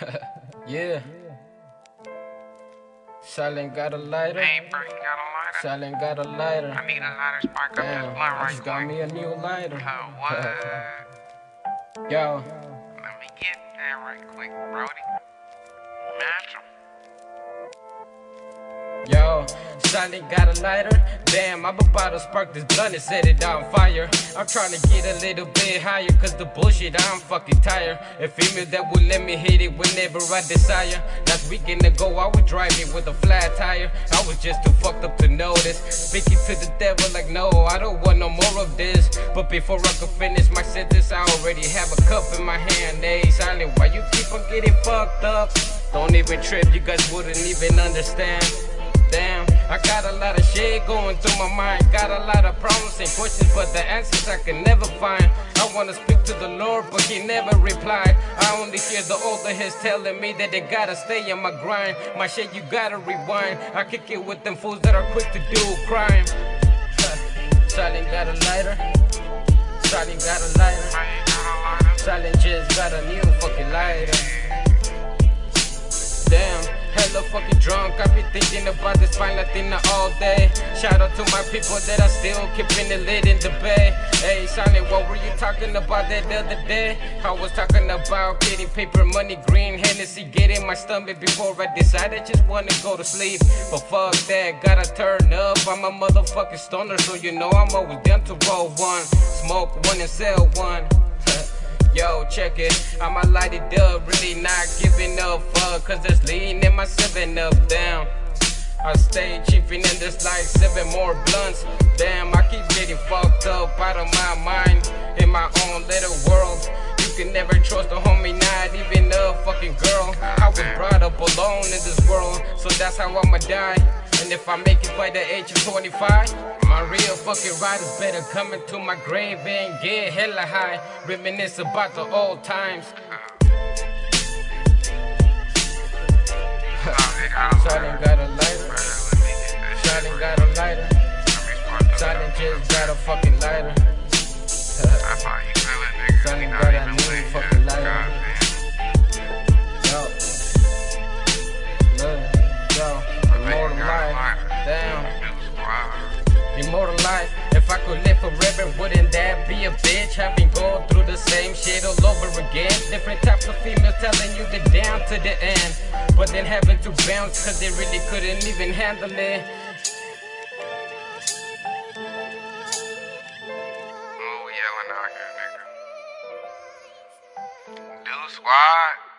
yeah. Silent got a lighter. Hey, bro, got a lighter? Silent got a lighter. I need a lighter spark up this blunt right just got me a new lighter. Oh, what? Yo, Let me get that right quick, Brody. Yo. Silent got a lighter. Damn, I'm about to spark this blunt and set it on fire. I'm trying to get a little bit higher, cause the bullshit, I'm fucking tired. A female that would let me hit it whenever I desire. Last weekend ago, I was driving with a flat tire. I was just too fucked up to notice. Speaking to the devil, like, no, I don't want no more of this. But before I could finish my sentence, I already have a cup in my hand. Hey, silent, why you keep on getting fucked up? Don't even trip, you guys wouldn't even understand. Going through my mind. Got a lot of problems and questions, but the answers I can never find. I wanna speak to the Lord, but He never replied. I only hear the older heads telling me that they gotta stay on my grind. My shit, you gotta rewind. I kick it with them fools that are quick to do crime. Silent got a lighter. Silent got a lighter. Silent just got a new fucking lighter. Damn, hella fucking drunk. I be thinking about this fine Latina all day. Shout out to my people that are still keeping it lit in the bay. Hey, Sonny, what were you talking about that the other day? I was talking about getting paper money, green Hennessy, getting my stomach before I decide I just wanna go to sleep. But fuck that, gotta turn up. I'm a motherfucking stoner, so you know I'm always down to roll one, smoke one and sell one. Yo, check it. I'ma light it up, really not giving up fuck. Cause there's lean in my 7 up down. I stay chipping and there's like seven more blunts. Damn, I keep getting fucked up out of my mind. In my own little world. You can never trust a homie, not even a fucking girl. I was brought up alone in this world, so that's how I'ma die. And if I make it by the age of 25, my real fucking riders better come into my grave and get hella high. Reminisce about the old times. Got a bitch? Having gone through the same shit all over again. Different types of females telling you the down to the end. But then having to bounce cause they really couldn't even handle it. Oh, yelling out here, nigga. New squad.